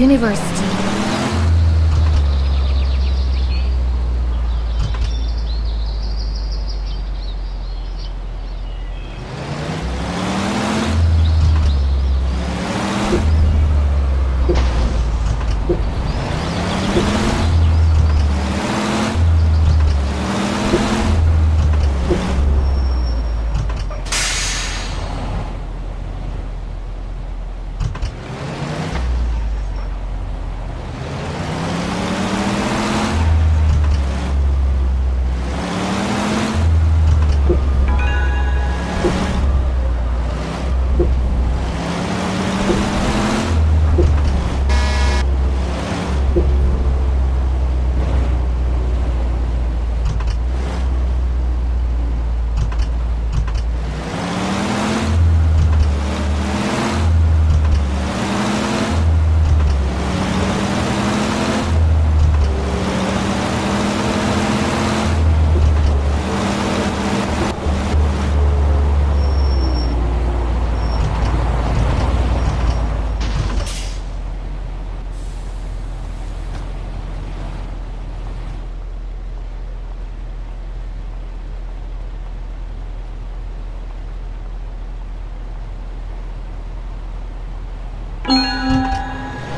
University.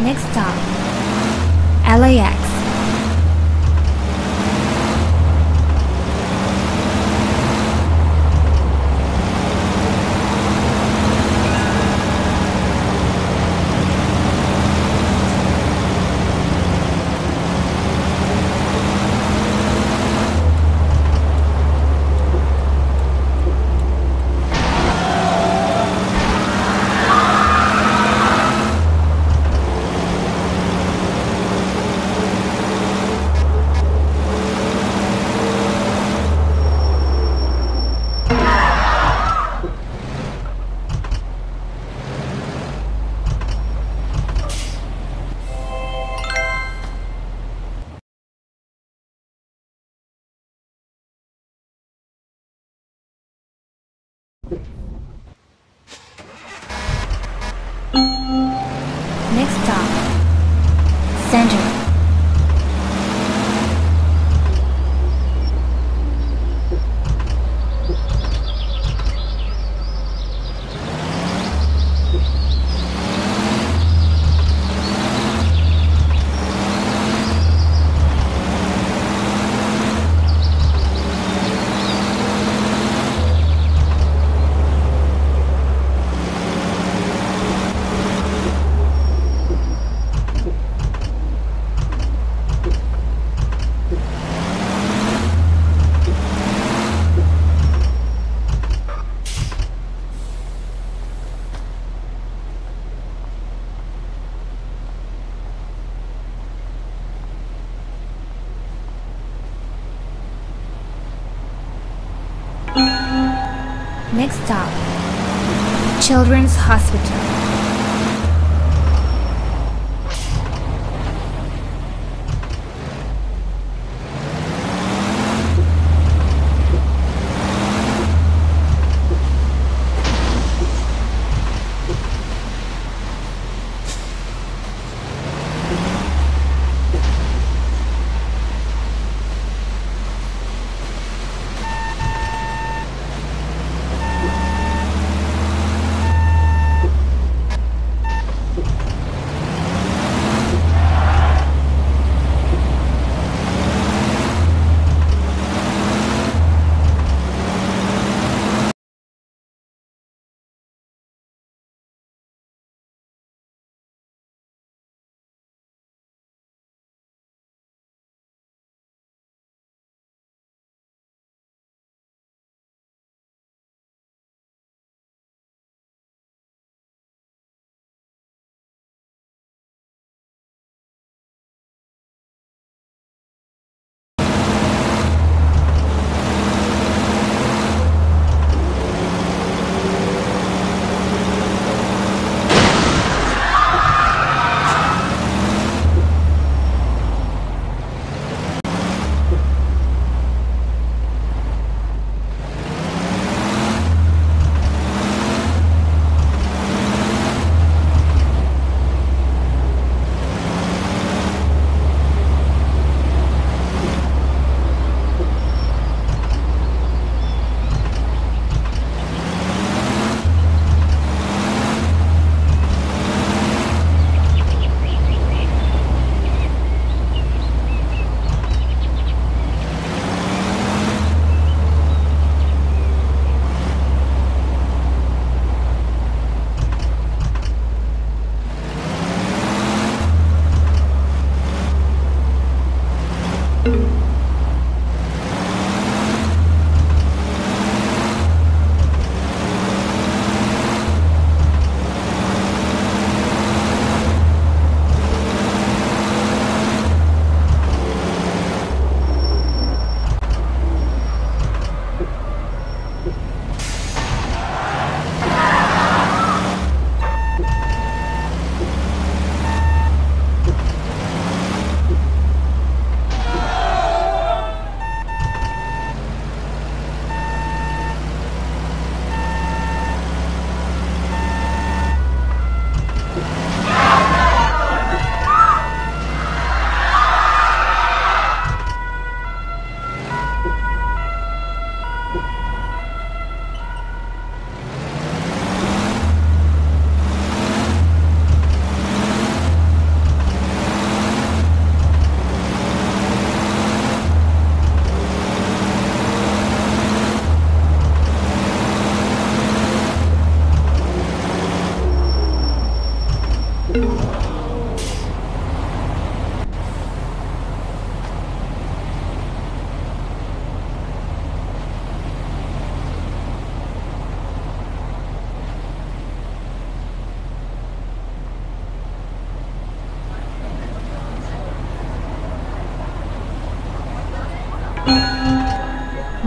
Next stop, LAX. Next stop, Center. Next stop, Children's Hospital.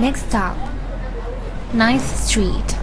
Next stop, 9th Street.